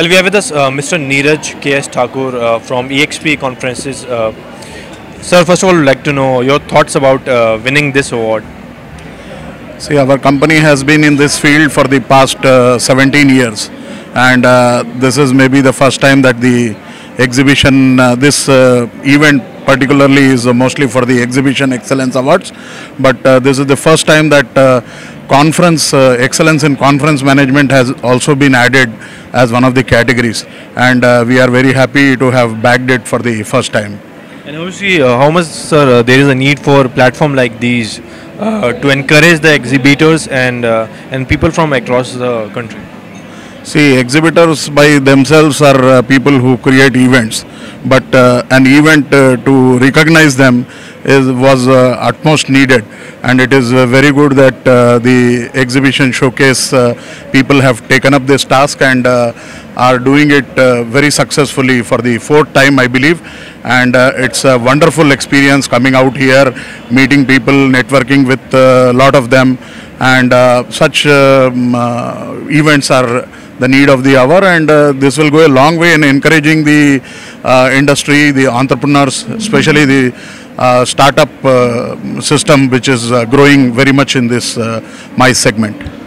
Well, we have with us uh, Mr. Neeraj K.S. Thakur uh, from EXP Conferences. Uh, sir, first of all, I'd like to know your thoughts about uh, winning this award. See, our company has been in this field for the past uh, 17 years, and uh, this is maybe the first time that the exhibition, this event particularly is mostly for the Exhibition Excellence Awards, but uh, this is the first time that uh, conference uh, excellence in conference management has also been added as one of the categories, and uh, we are very happy to have bagged it for the first time. And obviously, uh, how much, sir, uh, there is a need for platform like these to encourage the exhibitors and and people from across the country. See, exhibitors by themselves are uh, people who create events, but uh, an event uh, to recognize them is was uh, utmost needed, and it is uh, very good that uh, the exhibition showcase uh, people have taken up this task and uh, are doing it uh, very successfully for the fourth time, I believe, and it's a wonderful experience coming out here, meeting people, networking with a lot of them, and such um, events are the need of the hour. And uh, this will go a long way in encouraging the uh, industry, the entrepreneurs, especially the uh, startup uh, system which is uh, growing very much in this uh, my segment.